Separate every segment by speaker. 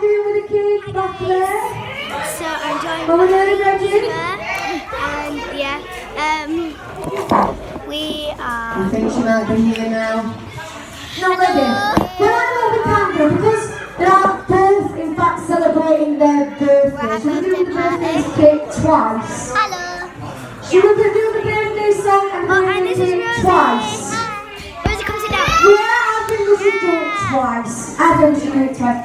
Speaker 1: we doing with the cake back there?
Speaker 2: So I'm by
Speaker 1: we doing, Reggie?
Speaker 2: and yeah, um, we
Speaker 1: I
Speaker 2: are.
Speaker 1: think she might be here now. Not ready. Well, I know we can do because they are both, in fact, celebrating their birthday. Should we do the birthday cake twice?
Speaker 2: Hello.
Speaker 1: Should we do the birthday song and the
Speaker 2: Oh, and
Speaker 1: birthday
Speaker 2: this is
Speaker 1: cake twice?
Speaker 2: Rosie, come sit down.
Speaker 1: Yeah, I think we should do it twice. I think we should do it twice.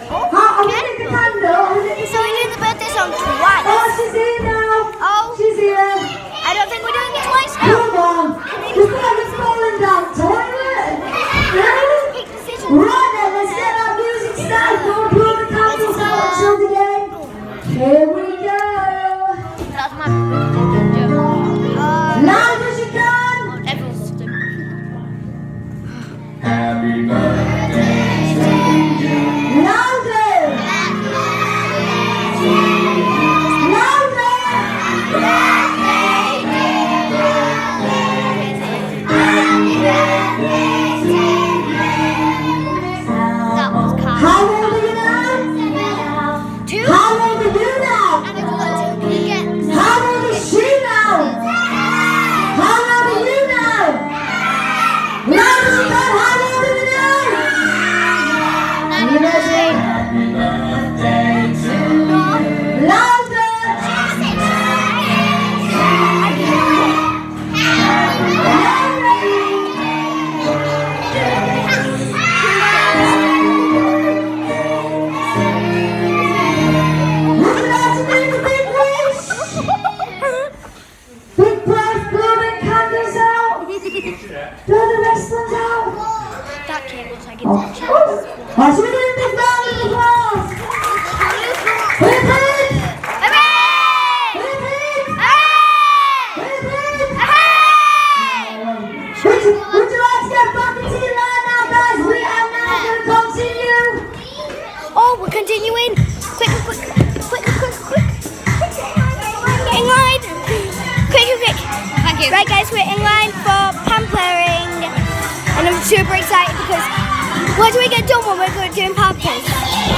Speaker 1: The
Speaker 2: song twice.
Speaker 1: Oh, she's here now.
Speaker 2: Oh,
Speaker 1: She's here.
Speaker 2: I don't think we're doing it twice now.
Speaker 1: Come on. Look like it's falling down toilet. Yeah?
Speaker 2: Big decision.
Speaker 1: Right then, let's get that music started. Go and blow the candles out until the end. Here we go.
Speaker 2: That's my birthday. Um,
Speaker 1: Loud as you can.
Speaker 3: Happy birthday
Speaker 1: How Blow the rest ones out.
Speaker 2: That cake looks like it's
Speaker 1: oh. Oh, should we do a big round of applause? Hip hip! Hip hip! Hip hip! Would you, would you like to get back into your line now, guys? We are now going to continue.
Speaker 2: Oh, we're continuing. Quick, quick, quick, quick, quick, quick. Get in line. Quick, quick, quick. Thank you. Right, guys, we're in line for pampering, and I'm super excited because what do we get done when we're doing pampers?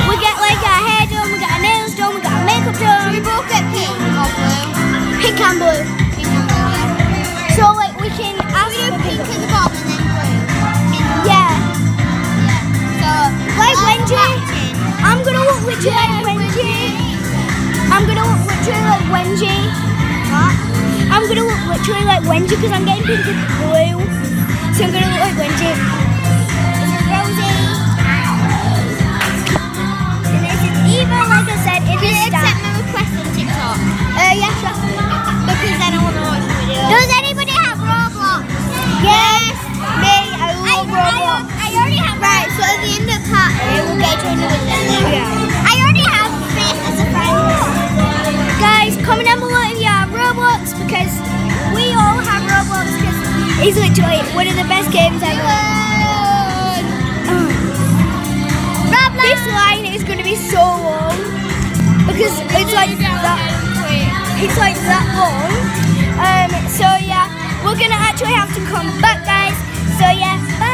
Speaker 2: We get like our hair done, we get our nails done, we get our makeup done. We both get pink or blue. Pink and blue. So like we can ask we do pink at the bottom and then blue. Yeah. So like Wendy, I'm gonna look literally like Wendy. I'm gonna look literally like Wendy. What? I'm gonna look literally like Wendy because I'm getting pink and blue. It's literally one of the best games ever. This line is going to be so long because it's like that. It's like that long. Um, so yeah, we're gonna actually have to come back, guys. So yeah, bye.